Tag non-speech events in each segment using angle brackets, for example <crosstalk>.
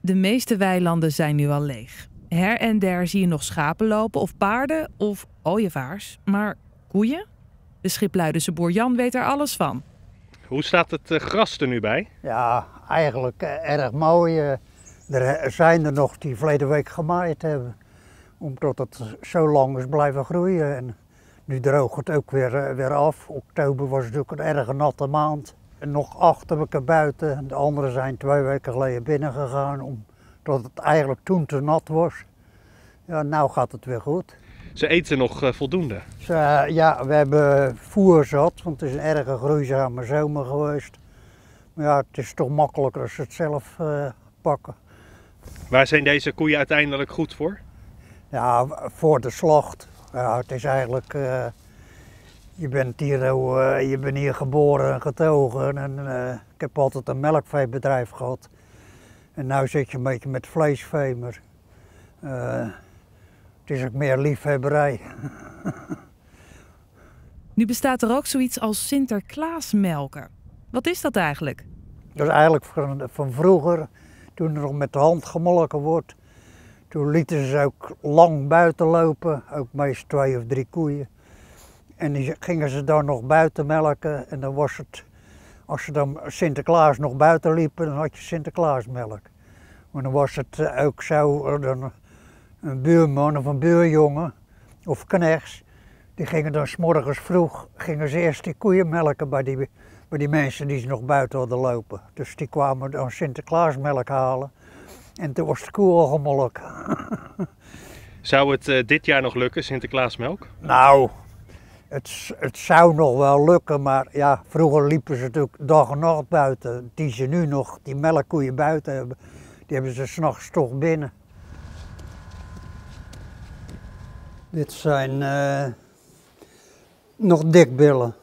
De meeste weilanden zijn nu al leeg. Her en der zie je nog schapen lopen of paarden of ooievaars. Maar koeien? De Schipluidense boer Jan weet er alles van. Hoe staat het eh, gras er nu bij? Ja, eigenlijk eh, erg mooi. eh. Er zijn er nog die verleden week gemaaid hebben. Omdat het zo lang is blijven groeien. En nu droogt het ook weer, weer af. Oktober was natuurlijk een erg natte maand. En nog acht heb ik er buiten. De andere zijn twee weken geleden binnengegaan. Omdat het eigenlijk toen te nat was. Ja, nou gaat het weer goed. Ze eten nog eh, voldoende. Dus, eh, ja, we hebben voer zat, want het is een erge groeizame zomer geweest. Maar ja, het is toch makkelijker als ze het zelf eh, pakken. Waar zijn deze koeien uiteindelijk goed voor? Ja, voor de slacht. Ja, het is eigenlijk, je bent hier, eh, je bent hier geboren en getogen. En eh, ik heb altijd een melkveebedrijf gehad. En nu zit je een beetje met vleesvee, maar eh, het is ook meer liefhebberij. <laughs> Nu bestaat er ook zoiets als Sinterklaasmelken. Wat is dat eigenlijk? Dat is eigenlijk van, van vroeger, toen er nog met de hand gemolken wordt. Toen lieten ze ze ook lang buiten lopen, ook meest twee of drie koeien. En die gingen ze dan nog buiten melken en dan was het, als ze dan Sinterklaas nog buiten liepen, dan had je Sinterklaasmelk. Maar dan was het eh, ook zo, eh, dan een buurman of een buurjongen of knechts, die gingen dan 's morgens vroeg, gingen ze eerst die koeien melken bij die, bij die mensen die ze nog buiten hadden lopen. Dus die kwamen dan Sinterklaasmelk halen. En toen was de koe al gemolken. <laughs> Zou het eh, dit jaar nog lukken, Sinterklaasmelk? Nou, het, het zou nog wel lukken, maar ja, vroeger liepen ze natuurlijk dag en nacht buiten. Die ze nu nog, die melkkoeien buiten hebben, die hebben ze s'nachts toch binnen. Dit zijn eh, nog dikbillen.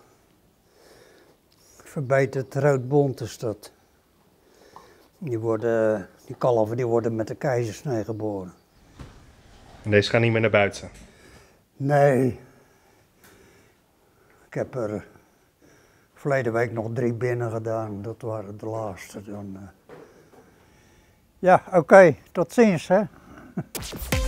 Verbeterd roodbont is dat. Die, worden, die kalven die worden met de keizersnee geboren. En deze gaan niet meer naar buiten. Nee. Heb er verleden week nog drie binnen gedaan. Dat waren de laatste. Dan, eh. Ja, oké. Tot ziens, hè. <laughs>